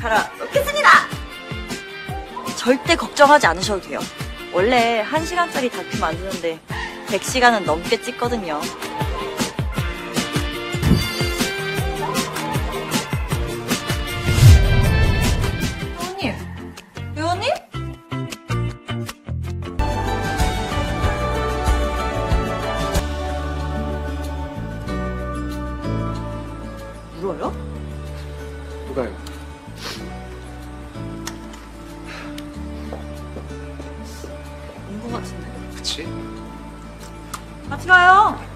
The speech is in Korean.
갈아 놓겠습니다! 절대 걱정하지 않으셔도 돼요. 원래 1시간짜리 다큐 만드는데 100시간은 넘게 찍거든요. 회원님, 회원님? 울어요? 누가요? 같은데. 그치? 같이 가요.